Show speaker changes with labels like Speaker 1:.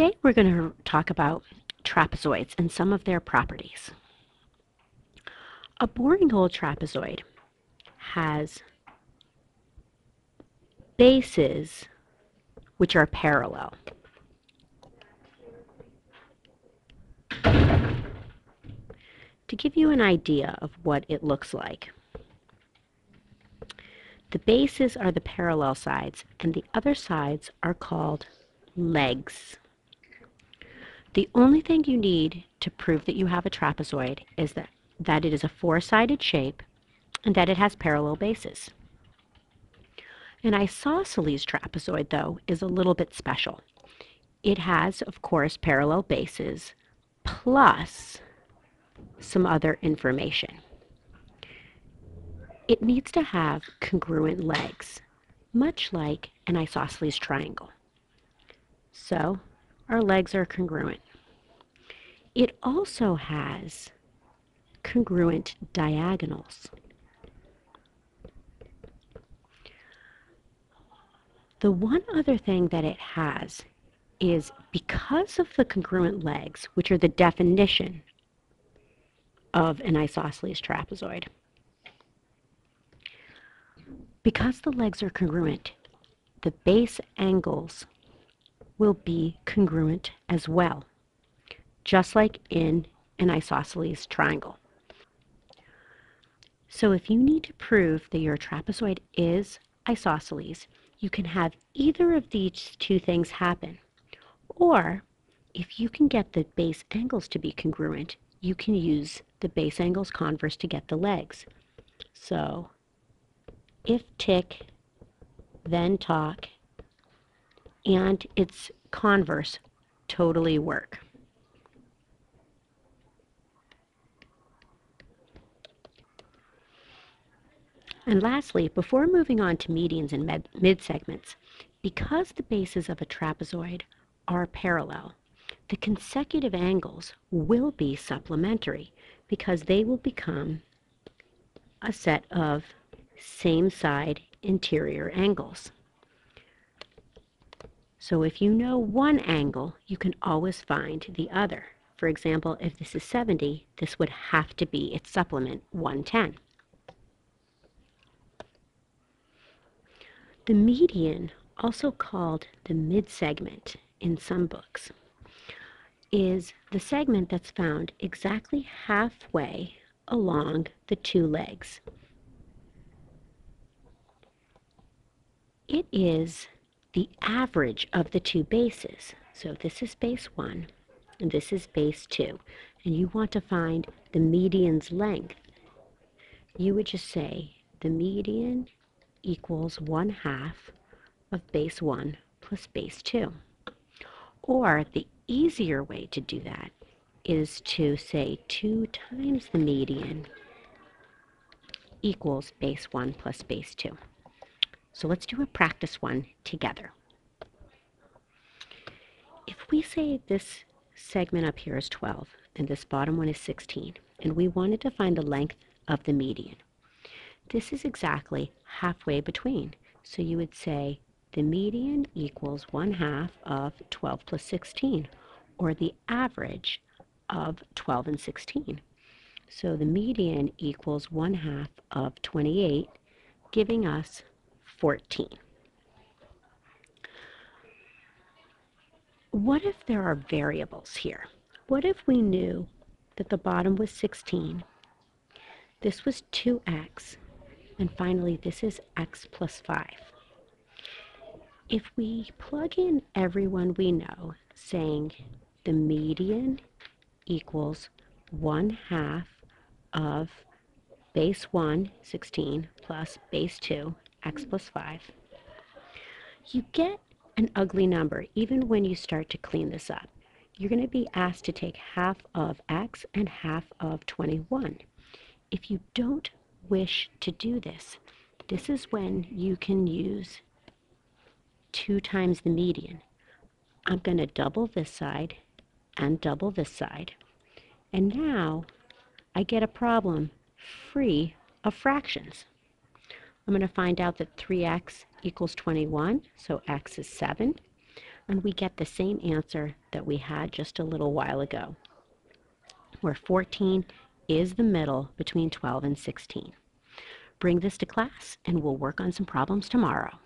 Speaker 1: Today we're going to talk about trapezoids and some of their properties. A boring old trapezoid has bases which are parallel. To give you an idea of what it looks like, the bases are the parallel sides and the other sides are called legs. The only thing you need to prove that you have a trapezoid is that, that it is a four-sided shape and that it has parallel bases. An isosceles trapezoid, though, is a little bit special. It has, of course, parallel bases plus some other information. It needs to have congruent legs, much like an isosceles triangle. So our legs are congruent. It also has congruent diagonals. The one other thing that it has is because of the congruent legs, which are the definition of an isosceles trapezoid, because the legs are congruent, the base angles will be congruent as well, just like in an isosceles triangle. So if you need to prove that your trapezoid is isosceles, you can have either of these two things happen. Or if you can get the base angles to be congruent, you can use the base angles converse to get the legs. So if tick, then talk, and its converse totally work. And lastly, before moving on to medians and mid-segments, because the bases of a trapezoid are parallel, the consecutive angles will be supplementary because they will become a set of same side interior angles. So if you know one angle, you can always find the other. For example, if this is 70, this would have to be its supplement, 110. The median, also called the midsegment in some books, is the segment that's found exactly halfway along the two legs. It is the average of the two bases. So this is base 1 and this is base 2. And you want to find the median's length. You would just say the median equals 1 half of base 1 plus base 2. Or the easier way to do that is to say 2 times the median equals base 1 plus base 2. So let's do a practice one together. If we say this segment up here is 12 and this bottom one is 16 and we wanted to find the length of the median, this is exactly halfway between. So you would say the median equals 1 half of 12 plus 16 or the average of 12 and 16. So the median equals 1 half of 28, giving us 14. What if there are variables here? What if we knew that the bottom was 16, this was 2x, and finally this is x plus 5? If we plug in everyone we know, saying the median equals 1 half of base 1, 16, plus base 2, x plus 5, you get an ugly number even when you start to clean this up. You're going to be asked to take half of x and half of 21. If you don't wish to do this, this is when you can use 2 times the median. I'm going to double this side and double this side. And now I get a problem free of fractions. I'm going to find out that 3x equals 21, so x is 7. and we get the same answer that we had just a little while ago, where 14 is the middle between 12 and 16. Bring this to class and we'll work on some problems tomorrow.